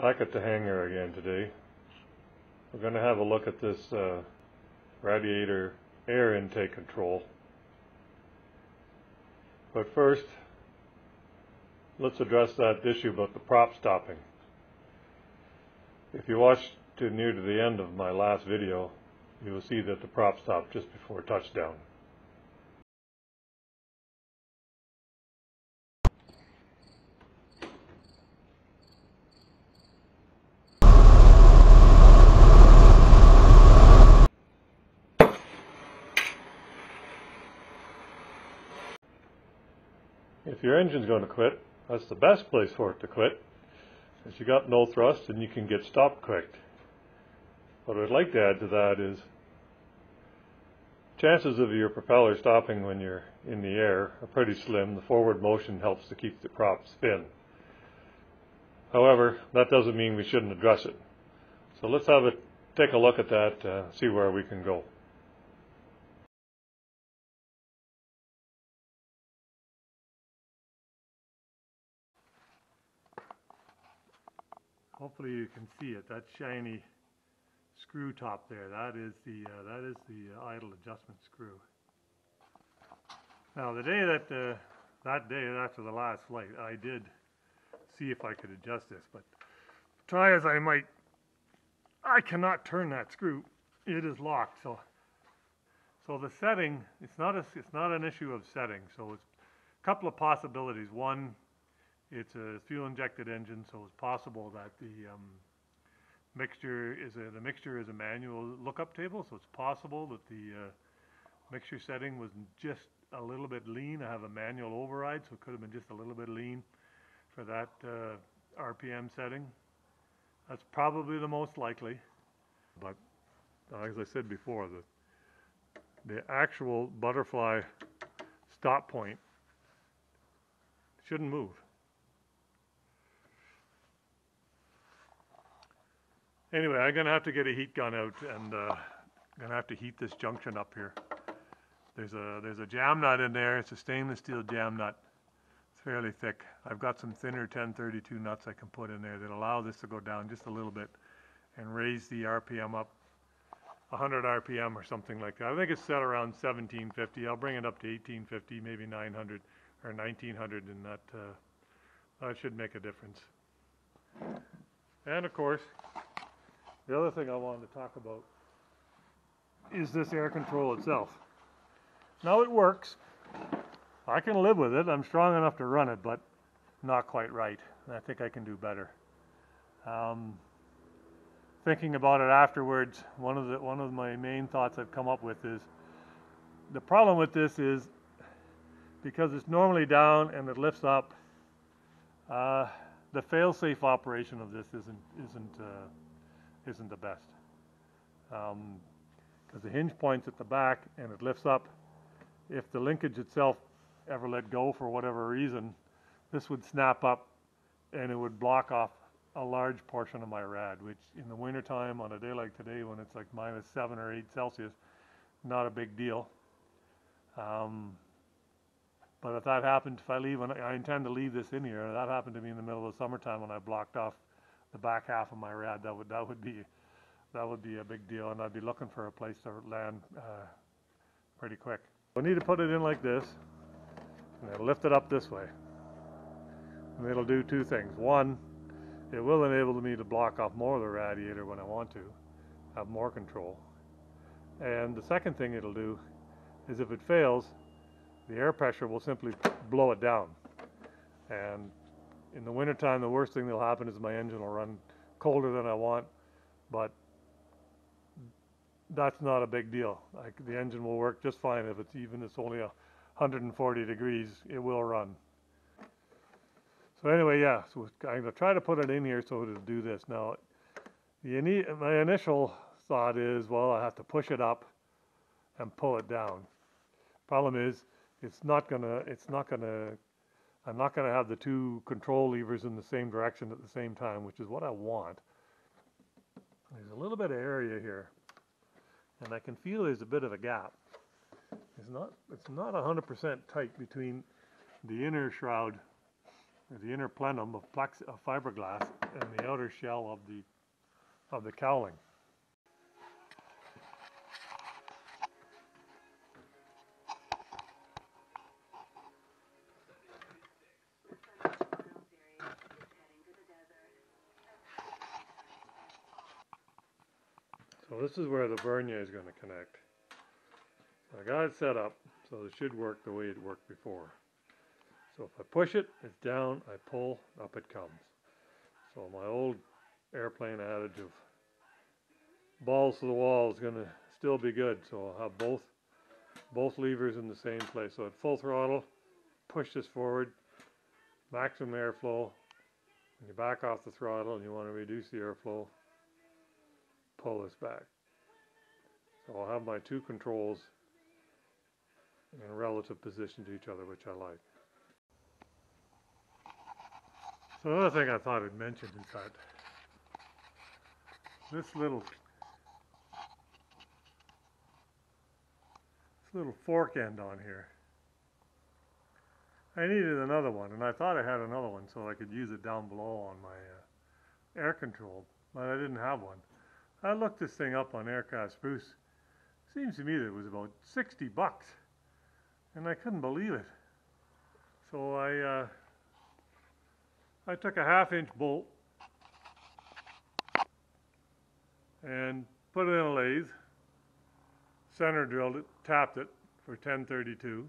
Back at the hangar again today. We're going to have a look at this uh, radiator air intake control. But first, let's address that issue about the prop stopping. If you watched to near to the end of my last video, you will see that the prop stopped just before touchdown. If your engine's going to quit, that's the best place for it to quit, because you got no thrust and you can get stopped quick. What I'd like to add to that is chances of your propeller stopping when you're in the air are pretty slim. The forward motion helps to keep the prop spin. However, that doesn't mean we shouldn't address it. So let's have a take a look at that, uh, see where we can go. Hopefully you can see it. That shiny screw top there, that is the uh, that is the uh, idle adjustment screw. Now the day that uh, that day after the last flight, I did see if I could adjust this, but try as I might, I cannot turn that screw. It is locked. So so the setting, it's not a, it's not an issue of setting. So it's a couple of possibilities. One, it's a fuel injected engine, so it's possible that the um, mixture is a, the mixture is a manual lookup table, so it's possible that the uh, mixture setting was just a little bit lean. I have a manual override, so it could have been just a little bit lean for that uh, RPM setting. That's probably the most likely, but uh, as I said before, the the actual butterfly stop point shouldn't move. Anyway, I'm gonna have to get a heat gun out and uh, gonna have to heat this junction up here. There's a there's a jam nut in there. It's a stainless steel jam nut. It's fairly thick. I've got some thinner 1032 nuts I can put in there that allow this to go down just a little bit and raise the RPM up 100 RPM or something like that. I think it's set around 1750. I'll bring it up to 1850, maybe 900 or 1900, and that uh, that should make a difference. And of course, the other thing I wanted to talk about is this air control itself. Now it works. I can live with it. I'm strong enough to run it, but not quite right. I think I can do better. Um, thinking about it afterwards, one of the one of my main thoughts I've come up with is the problem with this is because it's normally down and it lifts up. Uh, the fail-safe operation of this isn't isn't uh, isn't the best. Because um, the hinge points at the back and it lifts up. If the linkage itself ever let go for whatever reason, this would snap up and it would block off a large portion of my rad, which in the wintertime on a day like today when it's like minus 7 or 8 Celsius, not a big deal. Um, but if that happened, if I leave, and I intend to leave this in here, that happened to me in the middle of the summertime when I blocked off the back half of my rad, that would that would be that would be a big deal, and I'd be looking for a place to land uh, pretty quick. We need to put it in like this, and then lift it up this way. And it'll do two things. One, it will enable me to block off more of the radiator when I want to, have more control. And the second thing it'll do is if it fails, the air pressure will simply blow it down. And in the wintertime, the worst thing that'll happen is my engine will run colder than I want, but that's not a big deal. Like the engine will work just fine if it's even it's only 140 degrees, it will run. So anyway, yeah, so I'm gonna try to put it in here so it'll do this. Now, the my initial thought is, well, I have to push it up and pull it down. Problem is, it's not gonna, it's not gonna I'm not going to have the two control levers in the same direction at the same time, which is what I want. There's a little bit of area here, and I can feel there's a bit of a gap. It's not it's not 100% tight between the inner shroud the inner plenum of, plex, of fiberglass and the outer shell of the of the cowling. This is where the vernier is going to connect. I got it set up so it should work the way it worked before. So if I push it, it's down, I pull, up it comes. So my old airplane adage of balls to the wall is going to still be good. So I'll have both both levers in the same place. So at full throttle, push this forward, maximum airflow. When you back off the throttle and you want to reduce the airflow, pull this back. So I'll have my two controls in relative position to each other, which I like. So another thing I thought I'd mention is that this little this little fork end on here. I needed another one, and I thought I had another one so I could use it down below on my uh, air control, but I didn't have one. I looked this thing up on Aircraft Spruce. Seems to me that it was about 60 bucks, and I couldn't believe it. So I uh, I took a half inch bolt and put it in a lathe, center drilled it, tapped it for 1032,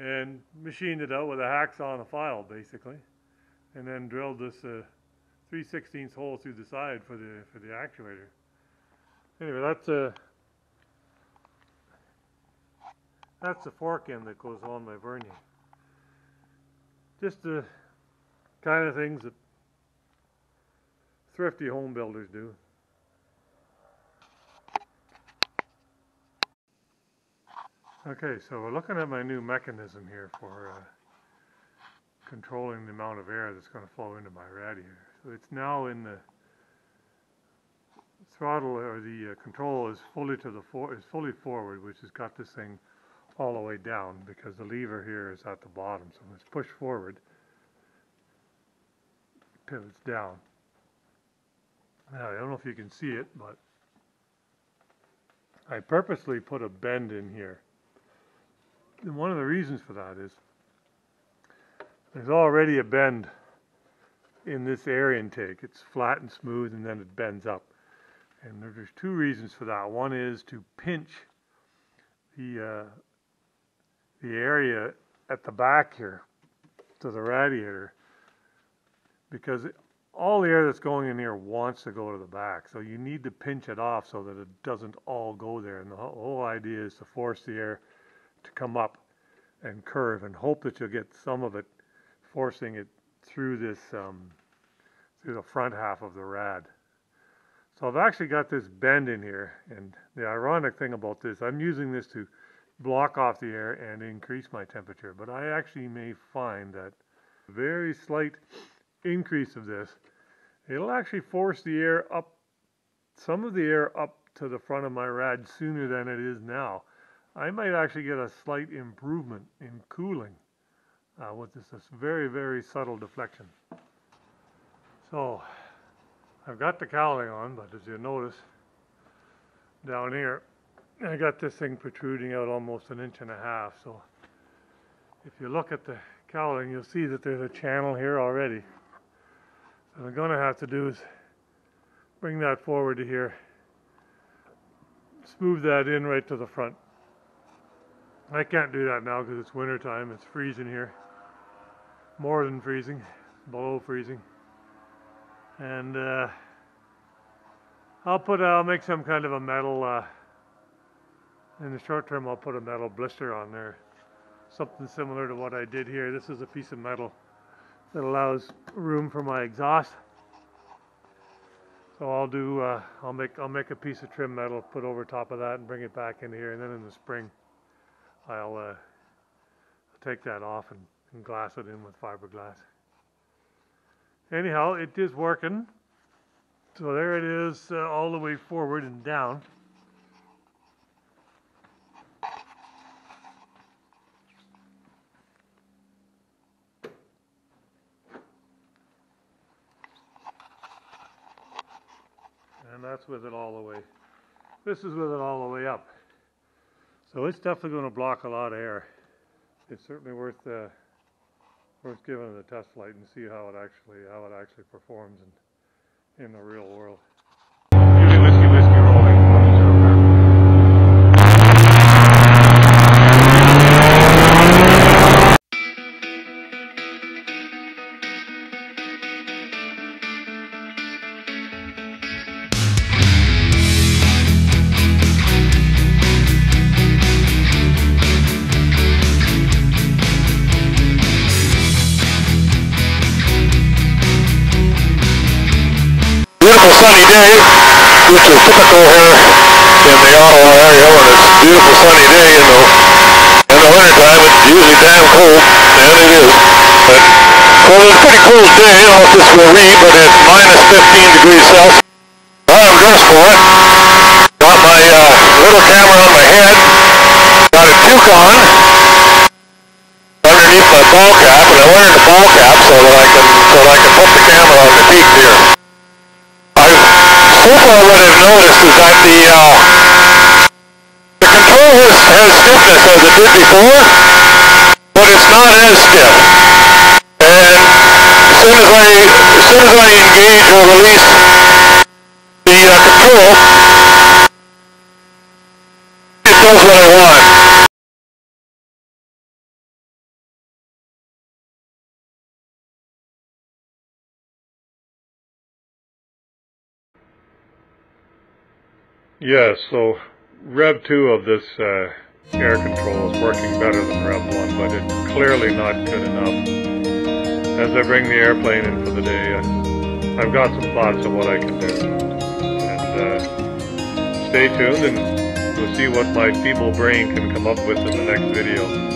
and machined it out with a hacksaw and a file basically, and then drilled this uh, 3 16 hole through the side for the for the actuator. Anyway, that's a uh, that's the fork end that goes on my vernier. Just the kind of things that thrifty home builders do. Okay, so we're looking at my new mechanism here for uh, controlling the amount of air that's going to flow into my radiator. So it's now in the throttle or the uh, control is fully to the for is fully forward, which has got this thing all the way down because the lever here is at the bottom. So when it's pushed forward, pivots down. Now I don't know if you can see it, but I purposely put a bend in here and one of the reasons for that is there's already a bend in this air intake. It's flat and smooth and then it bends up. And there's two reasons for that. One is to pinch the, uh, the area at the back here to the radiator because all the air that's going in here wants to go to the back. So you need to pinch it off so that it doesn't all go there. And the whole idea is to force the air to come up and curve and hope that you'll get some of it forcing it through this um, through the front half of the rad. So I've actually got this bend in here and the ironic thing about this, I'm using this to block off the air and increase my temperature, but I actually may find that very slight increase of this, it'll actually force the air up, some of the air up to the front of my rad sooner than it is now. I might actually get a slight improvement in cooling uh, with this, this very, very subtle deflection. So I've got the cowling on, but as you notice down here, I got this thing protruding out almost an inch and a half. So if you look at the cowling, you'll see that there's a channel here already. So what I'm going to have to do is bring that forward to here, smooth that in right to the front. I can't do that now because it's winter time. It's freezing here. More than freezing, below freezing. And uh, I'll put, I'll make some kind of a metal, uh, in the short term I'll put a metal blister on there. Something similar to what I did here. This is a piece of metal that allows room for my exhaust. So I'll do, uh, I'll make, I'll make a piece of trim metal, put over top of that and bring it back in here. And then in the spring, I'll uh, take that off and, and glass it in with fiberglass. Anyhow, it is working. So there it is uh, all the way forward and down. And that's with it all the way. This is with it all the way up. So it's definitely going to block a lot of air. It's certainly worth uh, worth giving it a test flight and see how it actually how it actually performs in in the real world. Beautiful sunny day, which is typical here in the Ottawa area when it's a beautiful sunny day in the in the wintertime. It's usually damn cold, and it is. But well, it's a pretty cool day. I don't know if this will read, but it's minus 15 degrees Celsius. I'm dressed for it. Got my uh, little camera on my head. Got a toque on underneath my ball cap, and I'm wearing the ball cap so that I can so that I can put the camera on the peak here. So far what I've noticed is that the, uh, the control has, has stiffness as it did before, but it's not as stiff. And as soon as I, as soon as I engage or release the uh, control, it does what I want. Yes, so Rev 2 of this uh, air control is working better than Rev 1, but it's clearly not good enough. As I bring the airplane in for the day, uh, I've got some thoughts of what I can do. And uh, stay tuned and we'll see what my feeble brain can come up with in the next video.